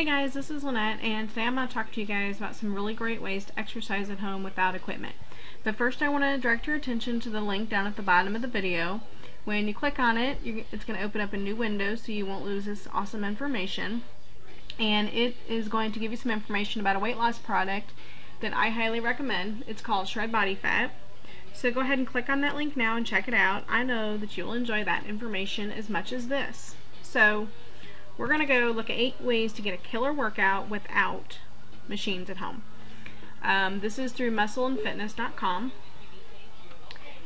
Hey guys, this is Lynette, and today I'm going to talk to you guys about some really great ways to exercise at home without equipment. But first I want to direct your attention to the link down at the bottom of the video. When you click on it, it's going to open up a new window so you won't lose this awesome information. And it is going to give you some information about a weight loss product that I highly recommend. It's called Shred Body Fat. So go ahead and click on that link now and check it out. I know that you'll enjoy that information as much as this. So we're going to go look at eight ways to get a killer workout without machines at home. Um, this is through muscleandfitness.com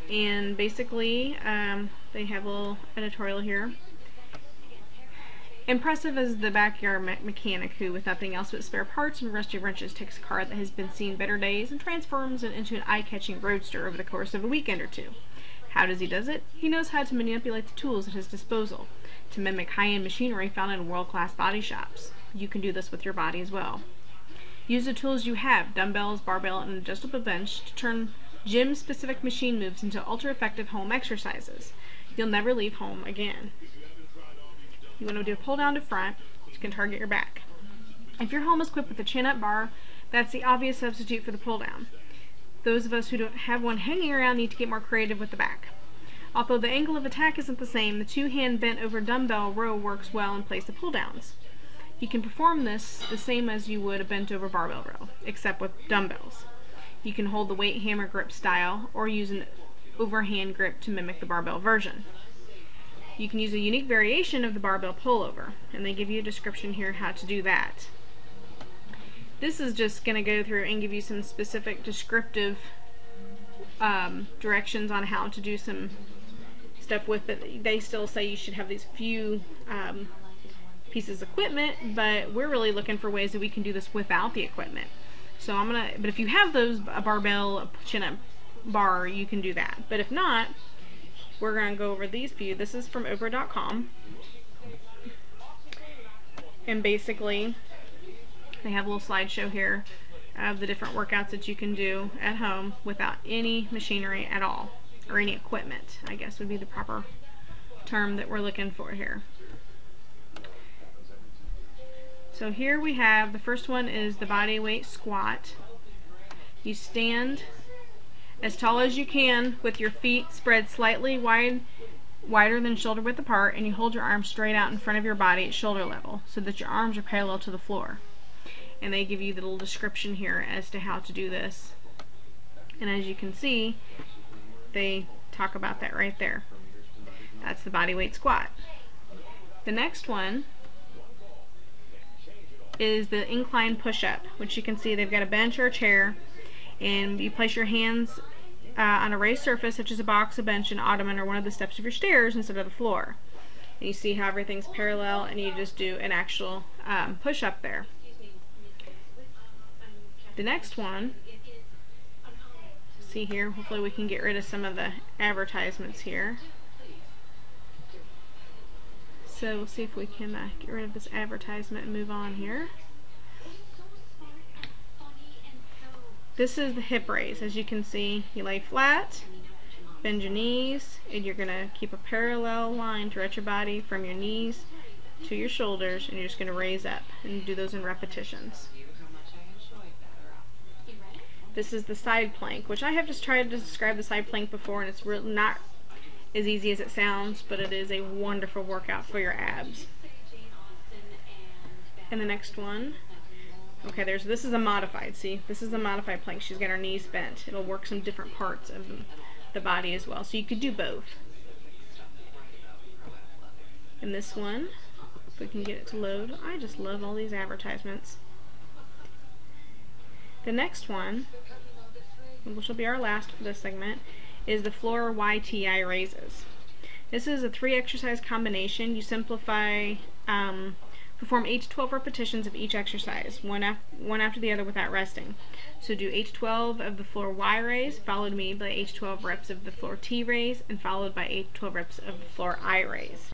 and basically um, they have a little editorial here. Impressive as the backyard me mechanic who, with nothing else but spare parts and rusty wrenches, takes a car that has been seen better days and transforms it into an eye-catching roadster over the course of a weekend or two. How does he does it? He knows how to manipulate the tools at his disposal to mimic high-end machinery found in world-class body shops. You can do this with your body as well. Use the tools you have, dumbbells, barbell, and adjustable bench, to turn gym-specific machine moves into ultra-effective home exercises. You'll never leave home again. You want to do a pull down to front, you can target your back. If your home is equipped with a chin-up bar, that's the obvious substitute for the pull down. Those of us who don't have one hanging around need to get more creative with the back. Although the angle of attack isn't the same, the two-hand bent over dumbbell row works well in place of pull-downs. You can perform this the same as you would a bent over barbell row, except with dumbbells. You can hold the weight hammer grip style, or use an overhand grip to mimic the barbell version. You can use a unique variation of the barbell pullover, and they give you a description here how to do that. This is just going to go through and give you some specific descriptive um, directions on how to do some stuff with it. They still say you should have these few um, pieces of equipment, but we're really looking for ways that we can do this without the equipment. So I'm gonna, but if you have those, a barbell, a chin-up bar, you can do that. But if not, we're gonna go over these few. This is from Oprah.com. And basically, they have a little slideshow here of the different workouts that you can do at home without any machinery at all, or any equipment, I guess would be the proper term that we're looking for here. So here we have, the first one is the body weight squat. You stand as tall as you can with your feet spread slightly wide wider than shoulder width apart and you hold your arms straight out in front of your body at shoulder level so that your arms are parallel to the floor and they give you the little description here as to how to do this. And as you can see, they talk about that right there. That's the body weight squat. The next one is the incline push-up, which you can see they've got a bench or a chair, and you place your hands uh, on a raised surface, such as a box, a bench, an ottoman, or one of the steps of your stairs instead of the floor. And you see how everything's parallel, and you just do an actual um, push-up there. The next one, see here, hopefully we can get rid of some of the advertisements here. So we'll see if we can uh, get rid of this advertisement and move on here. This is the hip raise. As you can see, you lay flat, bend your knees, and you're going to keep a parallel line throughout your body from your knees to your shoulders, and you're just going to raise up and do those in repetitions. This is the side plank, which I have just tried to describe the side plank before, and it's really not as easy as it sounds, but it is a wonderful workout for your abs. And the next one, okay, there's this is a modified. See, this is a modified plank. She's got her knees bent. It'll work some different parts of the body as well, so you could do both. And this one, if we can get it to load, I just love all these advertisements. The next one, which will be our last for this segment, is the floor YTI raises. This is a three exercise combination. You simplify, um, perform 8 to 12 repetitions of each exercise, one, af one after the other without resting. So do 8 to 12 of the floor Y raise, followed me by 8 to 12 reps of the floor T raise, and followed by 8 to 12 reps of the floor I raise.